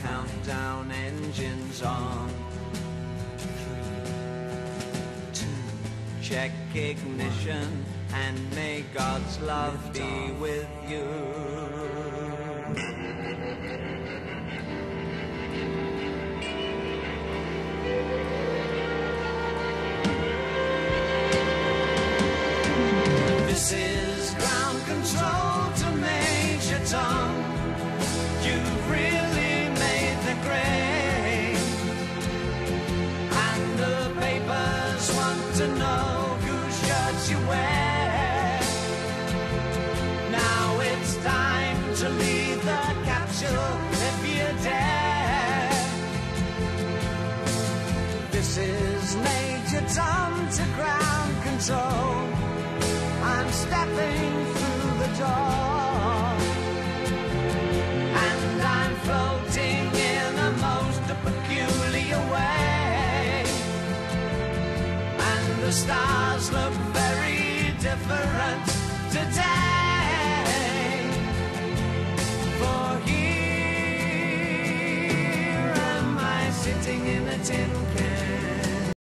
Countdown engines on. Three, two. Check ignition and may God's love be with you. This is you wear. Now it's time to leave the capsule if you dare. This is Major Tom to ground control. I'm stepping through the door. The stars look very different today. For here am I sitting in a tin can.